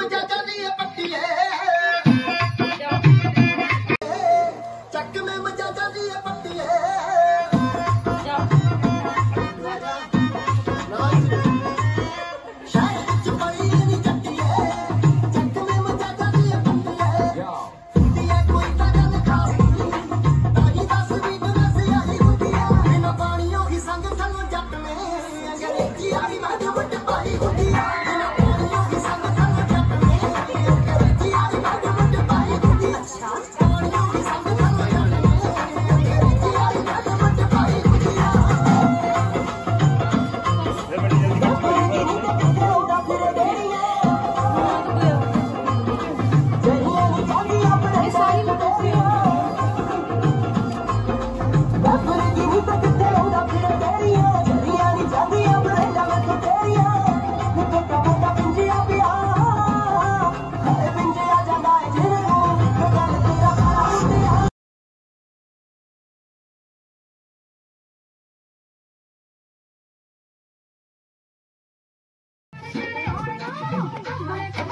मज़ा नहीं है पक्की है। Oh, my God.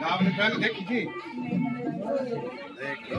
नाम निकाल देख। देखी देख लो